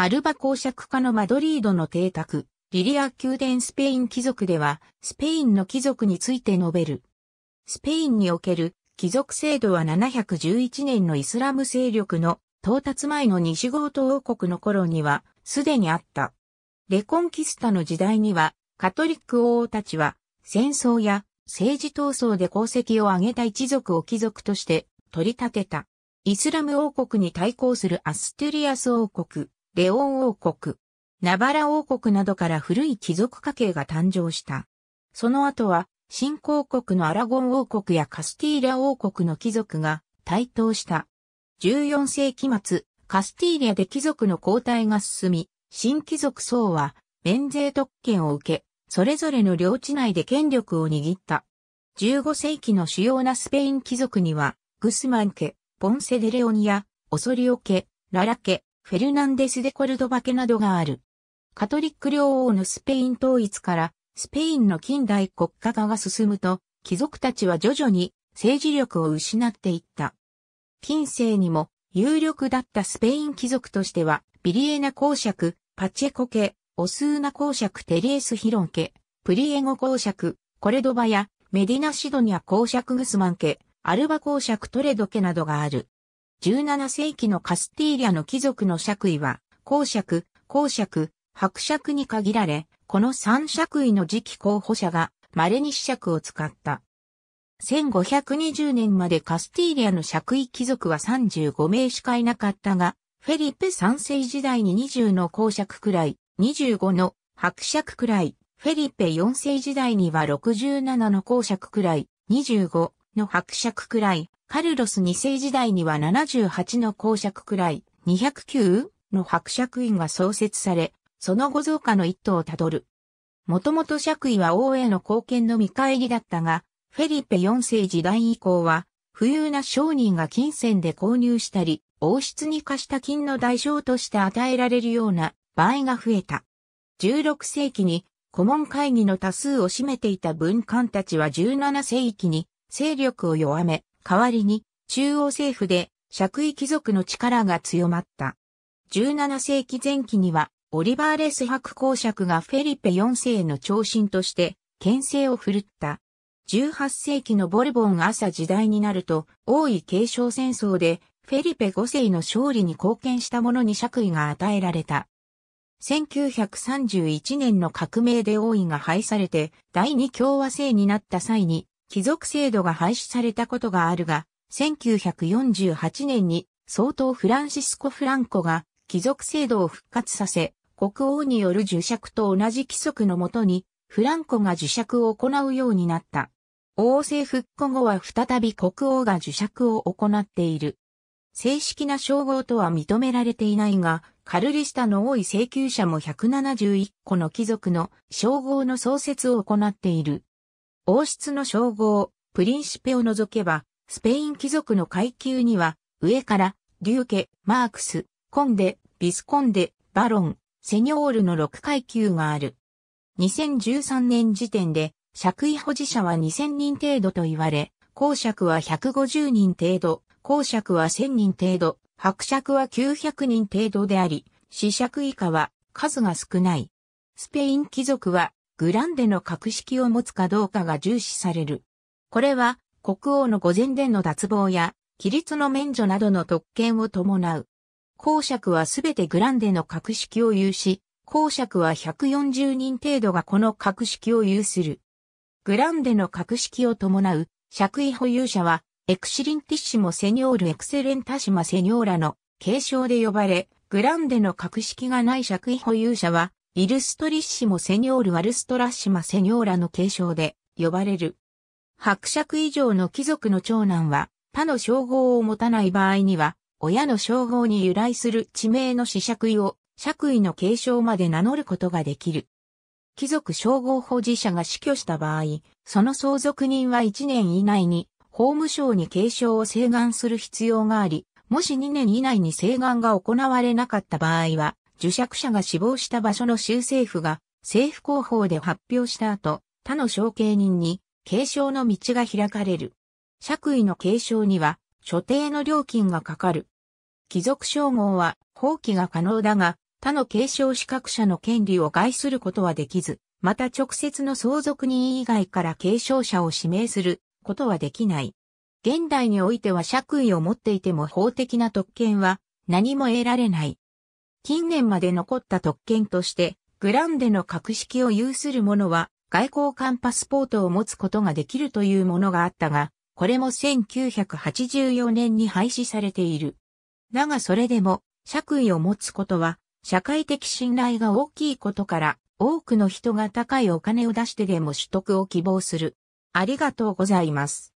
アルバ公爵家のマドリードの邸宅、リリア宮殿スペイン貴族では、スペインの貴族について述べる。スペインにおける貴族制度は711年のイスラム勢力の到達前の西ゴート王国の頃にはすでにあった。レコンキスタの時代にはカトリック王たちは戦争や政治闘争で功績を上げた一族を貴族として取り立てた。イスラム王国に対抗するアストゥリアス王国、レオン王国、ナバラ王国などから古い貴族家系が誕生した。その後は、新興国のアラゴン王国やカスティーリャ王国の貴族が台頭した。14世紀末、カスティーリャで貴族の交代が進み、新貴族層は免税特権を受け、それぞれの領地内で権力を握った。15世紀の主要なスペイン貴族には、グスマン家、ポンセデレオニア、オソリオ家、ララ家、フェルナンデス・デ・コルドバ家などがある。カトリック領王のスペイン統一からスペインの近代国家化が進むと、貴族たちは徐々に政治力を失っていった。近世にも有力だったスペイン貴族としては、ビリエナ公爵、パチェコ家、オスーナ公爵テレース・ヒロン家、プリエゴ公爵、コレドバやメディナ・シドニア公爵グスマン家、アルバ公爵トレド家などがある。17世紀のカスティーリャの貴族の爵位は、公爵、公爵、伯爵に限られ、この三爵位の次期候補者が稀に子爵を使った。1520年までカスティーリャの爵位貴族は35名しかいなかったが、フェリペ3世時代に20の公爵くらい、25の伯爵くらい、フェリペ4世時代には67の公爵くらい、25の伯爵くらい、カルロス2世時代には78の公爵くらい、209の伯爵院が創設され、その後増加の一途をたどる。もともと爵位は王への貢献の見返りだったが、フェリペ4世時代以降は、富裕な商人が金銭で購入したり、王室に貸した金の代償として与えられるような場合が増えた。16世紀に顧問会議の多数を占めていた文官たちは17世紀に勢力を弱め、代わりに中央政府で爵位貴族の力が強まった。17世紀前期にはオリバーレス伯公爵がフェリペ4世の長身として牽制を振るった。18世紀のボルボン朝時代になると王位継承戦争でフェリペ5世の勝利に貢献した者に爵位が与えられた。1931年の革命で王位が廃されて第二共和制になった際に貴族制度が廃止されたことがあるが、1948年に総統フランシスコ・フランコが貴族制度を復活させ、国王による受爵と同じ規則のもとに、フランコが受爵を行うようになった。王政復古後は再び国王が受爵を行っている。正式な称号とは認められていないが、カルリスタの多い請求者も171個の貴族の称号の創設を行っている。王室の称号、プリンシペを除けば、スペイン貴族の階級には、上から、デューケ、マークス、コンデ、ビスコンデ、バロン、セニョールの6階級がある。2013年時点で、爵位保持者は2000人程度と言われ、公爵は150人程度、公爵は1000人程度、伯爵は900人程度であり、死爵以下は数が少ない。スペイン貴族はグランデの格式を持つかどうかが重視される。これは国王の御前殿の脱帽や規律の免除などの特権を伴う。公爵はすべてグランデの格式を有し、公爵は140人程度がこの格式を有する。グランデの格式を伴う爵位保有者はエクシリンティッシモセニョールエクセレンタシマセニョーラの継承で呼ばれ、グランデの格式がない爵位保有者はイルストリッシモセニョール・ワルストラッシマ・セニョーラの継承で呼ばれる。伯爵以上の貴族の長男は他の称号を持たない場合には、親の称号に由来する地名の子爵位を爵位の継承まで名乗ることができる。貴族称号保持者が死去した場合、その相続人は1年以内に法務省に継承を請願する必要があり、もし2年以内に請願が行われなかった場合は、受爵者が死亡した場所の州政府が政府広報で発表した後、他の承継人に継承の道が開かれる。爵位の継承には所定の料金がかかる。貴族称号は放棄が可能だが、他の継承資格者の権利を害することはできず、また直接の相続人以外から継承者を指名することはできない。現代においては爵位を持っていても法的な特権は何も得られない。近年まで残った特権として、グランデの格式を有する者は外交官パスポートを持つことができるというものがあったが、これも1984年に廃止されている。だがそれでも、爵位を持つことは、社会的信頼が大きいことから、多くの人が高いお金を出してでも取得を希望する。ありがとうございます。